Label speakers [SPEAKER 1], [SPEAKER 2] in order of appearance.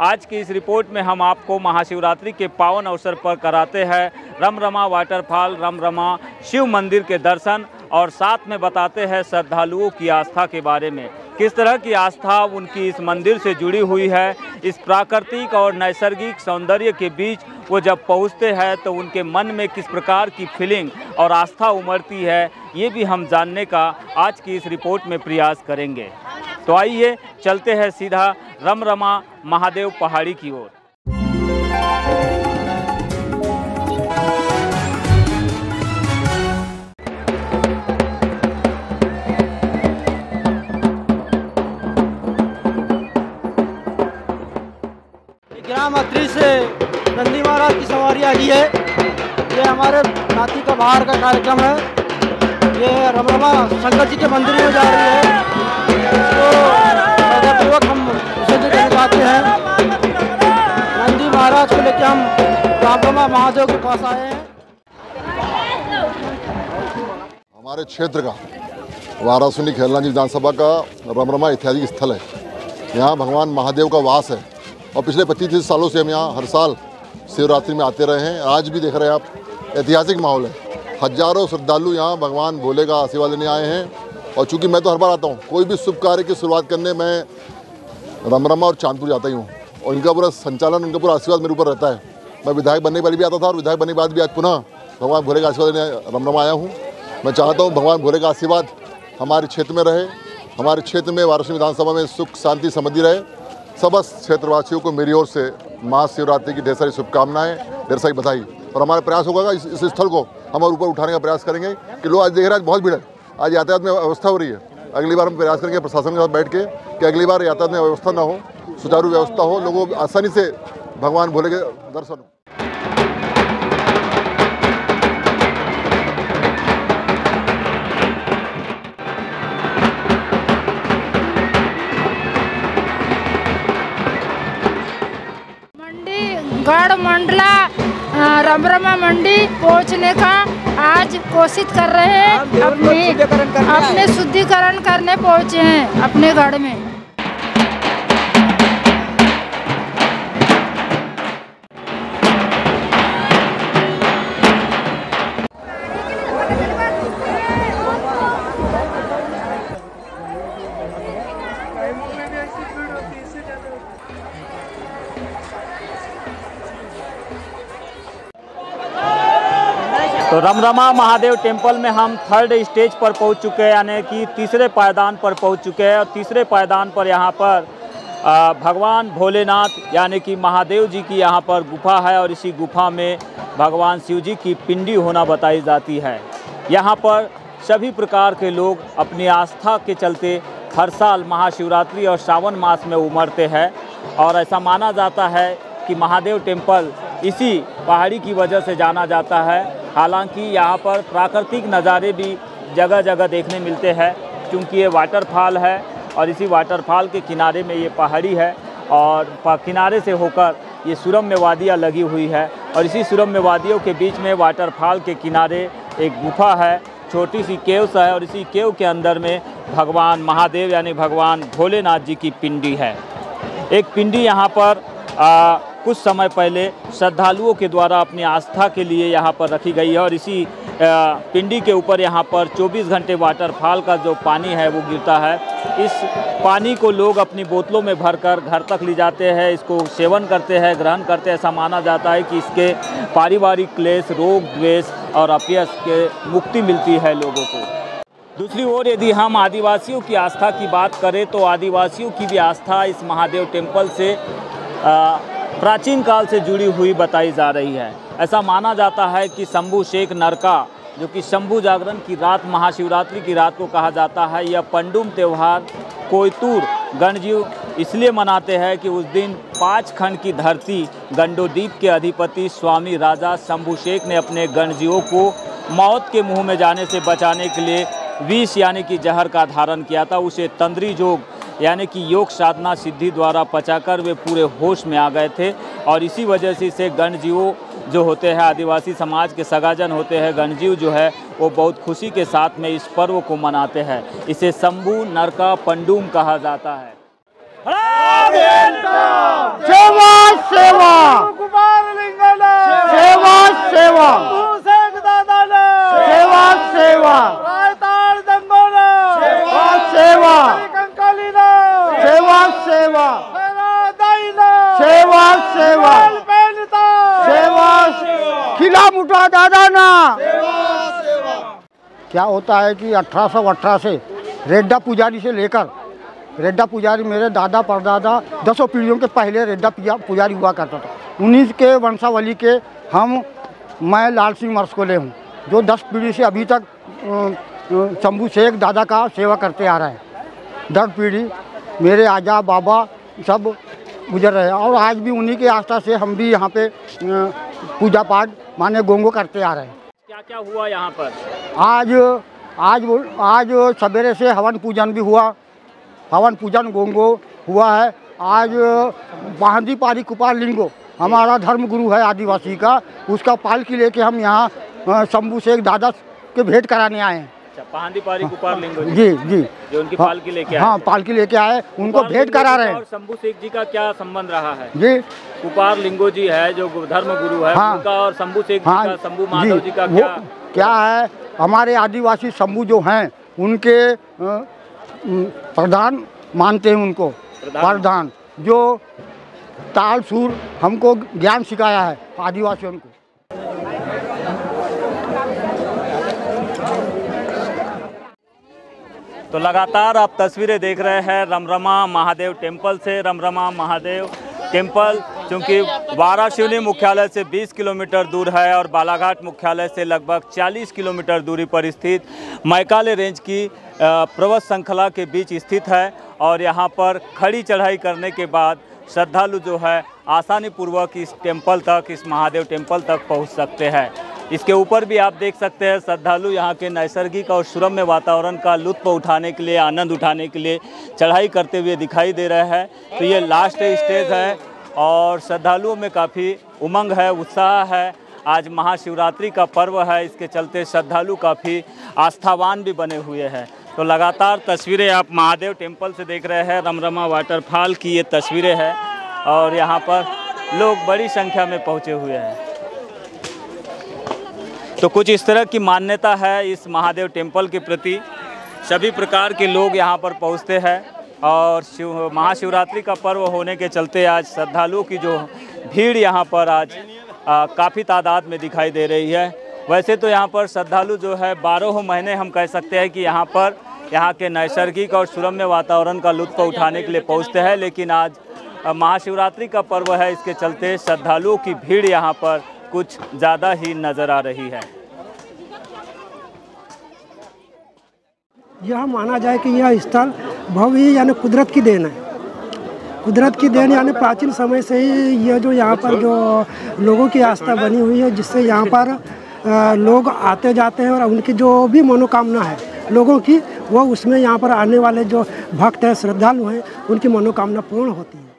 [SPEAKER 1] आज की इस रिपोर्ट में हम आपको महाशिवरात्रि के पावन अवसर पर कराते हैं। रमरमा वाटरफॉल, रमरमा शिव मंदिर के दर्शन और साथ में बताते हैं श्रद्धालुओं की आस्था के बारे में। किस तरह की आस्था उनकी इस मंदिर से जुड़ी हुई है, इस प्राकृतिक और नैसर्गिक सौंदर्य के बीच वो जब पहुँचते हैं तो उनके मन में किस प्रकार की फीलिंग और आस्था उमड़ती है, ये भी हम जानने का आज की इस रिपोर्ट में प्रयास करेंगे। तो आइए, चलते हैं सीधा रमरमा महादेव पहाड़ी की ओर।
[SPEAKER 2] ग्राम से नंदी महाराज की सवारी आ गई है। ये हमारे नाती का बाहर का कार्यक्रम है। ये रमरमा शंकर जी के मंदिर में जा रही है। तो श्रद्धापूर्वक हम चाहते हैं। नंदी महाराज को लेकर हम रमरमा महादेव के पास आए हैं।
[SPEAKER 3] हमारे क्षेत्र का वारासुनी खेलना जी विधानसभा का रमरमा ऐतिहासिक स्थल है, यहाँ भगवान महादेव का वास है और पिछले पच्चीस तीस सालों से हम यहाँ हर साल शिवरात्रि में आते रहे हैं। आज भी देख रहे हैं आप, ऐतिहासिक माहौल है। हज़ारों श्रद्धालु यहाँ भगवान भोले का आशीर्वाद लेने आए हैं और चूँकि मैं तो हर बार आता हूँ, कोई भी शुभ कार्य की शुरुआत करने में रमरमा और चांदपुर जाता ही हूँ। और इनका पूरा संचालन उनका पूरा आशीर्वाद मेरे ऊपर रहता है। मैं विधायक बनने पहले भी आता था और विधायक बनने के बाद भी आज पुनः भगवान भोले का आशीर्वाद लेने रमरमा आया हूँ। मैं चाहता हूँ भगवान भोले का आशीर्वाद हमारे क्षेत्र में रहे, हमारे क्षेत्र में वाराणसी विधानसभा में सुख, शांति, समृद्धि रहे। समस्त क्षेत्रवासियों को मेरी ओर से महाशिवरात्रि की ढेर सारी शुभकामनाएँ, ढेर सारी बधाई। और हमारा प्रयास होगा इस स्थल को हम और ऊपर उठाने का प्रयास करेंगे कि लोग आज देख रहे हैं, आज बहुत भीड़ है। आज यातायात में अवस्था हो रही है। अगली बार हम प्रयास करेंगे प्रशासन के साथ बैठ के कि अगली बार यातायात में व्यवस्था ना हो, सुचारू व्यवस्था हो, लोगों को आसानी से भगवान भोले के दर्शन हो।
[SPEAKER 4] मंडी, गढ़ मंडला रमरमा मंडी, पहुँचने का आज कोशिश कर रहे हैं अपने अपने शुद्धिकरण करने पहुँचे हैं अपने घर में।
[SPEAKER 1] तो रमरमा महादेव टेंपल में हम थर्ड स्टेज पर पहुँच चुके हैं, यानी कि तीसरे पायदान पर पहुँच चुके हैं। और तीसरे पायदान पर यहाँ पर भगवान भोलेनाथ, यानी कि महादेव जी की यहाँ पर गुफा है। और इसी गुफा में भगवान शिव जी की पिंडी होना बताई जाती है। यहाँ पर सभी प्रकार के लोग अपनी आस्था के चलते हर साल महाशिवरात्रि और सावन मास में उमड़ते हैं। और ऐसा माना जाता है कि महादेव टेंपल इसी पहाड़ी की वजह से जाना जाता है। हालाँकि यहाँ पर प्राकृतिक नज़ारे भी जगह जगह देखने मिलते हैं क्योंकि ये वाटरफॉल है और इसी वाटरफॉल के किनारे में ये पहाड़ी है और किनारे से होकर ये सुरम्य वादियाँ लगी हुई है और इसी सुरम्य वादियों के बीच में वाटरफॉल के किनारे एक गुफा है छोटी सी केव्स है और इसी केव के अंदर में भगवान महादेव यानी भगवान भोलेनाथ जी की पिंडी है। एक पिंडी यहाँ पर आ, कुछ समय पहले श्रद्धालुओं के द्वारा अपनी आस्था के लिए यहाँ पर रखी गई है और इसी पिंडी के ऊपर यहाँ पर 24 घंटे वाटरफॉल का जो पानी है वो गिरता है। इस पानी को लोग अपनी बोतलों में भरकर घर तक ले जाते हैं इसको सेवन करते हैं ग्रहण करते हैं। ऐसा माना जाता है कि इसके पारिवारिक क्लेश रोग द्वेष और अपयश के मुक्ति मिलती है लोगों को। दूसरी ओर यदि हम आदिवासियों की आस्था की बात करें तो आदिवासियों की भी आस्था इस महादेव टेंपल से आ, प्राचीन काल से जुड़ी हुई बताई जा रही है। ऐसा माना जाता है कि शंभू शेख नरका, जो कि शंभू जागरण की रात, महाशिवरात्रि की रात को कहा जाता है, यह पंडुम त्यौहार कोयतूर गणजीव इसलिए मनाते हैं कि उस दिन पाँच खंड की धरती गंडोदीप के अधिपति स्वामी राजा शंभू शेख ने अपने गणजीवों को मौत के मुँह में जाने से बचाने के लिए विष यानी कि जहर का धारण किया था। उसे तंद्री जोग यानी कि योग साधना सिद्धि द्वारा पचाकर वे पूरे होश में आ गए थे। और इसी वजह से इसे गणजीवों जो होते हैं, आदिवासी समाज के सगाजन होते हैं, गणजीव जो है, वो बहुत खुशी के साथ में इस पर्व को मनाते हैं। इसे शंभू, नरका, पंडूम कहा जाता है।
[SPEAKER 2] खिला मुठा दादा ना। क्या होता है कि अठारह सौ अठारह से रेड्डा पुजारी से लेकर रेड्डा पुजारी मेरे दादा परदादा दसों पीढ़ियों के पहले रेड्डा पुजारी हुआ करता था। उन्हीं के वंशावली के हम मैं लाल सिंह मरसकोले हूँ जो दस पीढ़ी से अभी तक शंभू शेख दादा का सेवा करते आ रहे हैं। दस पीढ़ी मेरे आजा बाबा सब गुजर रहे हैं। और आज भी उन्हीं के आस्था से हम भी यहाँ पे पूजा पाठ माने गोंगो करते आ रहे हैं।
[SPEAKER 1] क्या क्या हुआ यहाँ पर?
[SPEAKER 2] आज आज आज सवेरे से हवन पूजन भी हुआ। हवन पूजन गोंगो हुआ है। आज बांदी पारी कुपार लिंगो हमारा धर्म गुरु है आदिवासी का उसका पालकी लेके हम यहाँ शंभू से एक दादा के भेंट कराने आए हैं।
[SPEAKER 1] अच्छा पहाड़ी पारी कुपार लिंगो जी।
[SPEAKER 2] जी जी।
[SPEAKER 1] उनकी
[SPEAKER 2] हाँ,
[SPEAKER 1] पालकी लेके आए
[SPEAKER 2] हाँ पालकी लेके आए उनको भेंट करा रहे
[SPEAKER 1] और
[SPEAKER 2] हैं
[SPEAKER 1] शंभू शेख जी का क्या संबंध रहा है?
[SPEAKER 2] जी।
[SPEAKER 1] कुपार लिंगो जी है जो धर्म गुरु है
[SPEAKER 2] हाँ।
[SPEAKER 1] उनका और शंभू शेख हाँ, जी
[SPEAKER 2] हाँ
[SPEAKER 1] का शंभू माधव जी का क्या?
[SPEAKER 2] क्या है? हमारे आदिवासी शंभू जो हैं उनके प्रधान मानते हैं उनको।
[SPEAKER 1] प्रधान।
[SPEAKER 2] प्रधान। जो ताल सुर हमको ज्ञान सिखाया है आदिवासियों को।
[SPEAKER 1] तो लगातार आप तस्वीरें देख रहे हैं रमरमा महादेव टेंपल से, रमरमा महादेव टेंपल चूँकि वाराशिवनी मुख्यालय से 20 किलोमीटर दूर है और बालाघाट मुख्यालय से लगभग 40 किलोमीटर दूरी पर स्थित मैकाले रेंज की पर्वत श्रृंखला के बीच स्थित है और यहाँ पर खड़ी चढ़ाई करने के बाद श्रद्धालु जो है आसानी पूर्वक इस टेंपल तक, इस महादेव टेंपल तक पहुँच सकते हैं। इसके ऊपर भी आप देख सकते हैं, श्रद्धालु यहाँ के नैसर्गिक और सुरम्य वातावरण का लुत्फ उठाने के लिए, आनंद उठाने के लिए चढ़ाई करते हुए दिखाई दे रहे हैं। तो ये लास्ट स्टेज है और श्रद्धालुओं में काफ़ी उमंग है, उत्साह है। आज महाशिवरात्रि का पर्व है, इसके चलते श्रद्धालु काफ़ी आस्थावान भी बने हुए हैं। तो लगातार तस्वीरें आप महादेव टेंपल से देख रहे हैं, रमरमा वाटरफॉल की ये तस्वीरें हैं और यहाँ पर लोग बड़ी संख्या में पहुँचे हुए हैं। तो कुछ इस तरह की मान्यता है इस महादेव टेंपल के प्रति। सभी प्रकार के लोग यहाँ पर पहुँचते हैं और शिव, महाशिवरात्रि का पर्व होने के चलते आज श्रद्धालुओं की जो भीड़ यहाँ पर आज काफ़ी तादाद में दिखाई दे रही है। वैसे तो यहाँ पर श्रद्धालु जो है बारह महीने हम कह सकते हैं कि यहाँ पर, यहाँ के नैसर्गिक और सुरम्य वातावरण का लुत्फ उठाने के लिए पहुँचते हैं, लेकिन आज महाशिवरात्रि का पर्व है, इसके चलते श्रद्धालुओं की भीड़ यहाँ पर कुछ ज़्यादा ही नज़र आ रही है।
[SPEAKER 5] यह माना जाए कि यह स्थल भव्य यानी कुदरत की देन है। कुदरत की देन यानी प्राचीन समय से ही यह जो यहाँ पर जो लोगों की आस्था बनी हुई है, जिससे यहाँ पर लोग आते जाते हैं और उनकी जो भी मनोकामना है, लोगों की, वो उसमें यहाँ पर आने वाले जो भक्त हैं, श्रद्धालु हैं, उनकी मनोकामना पूर्ण होती है।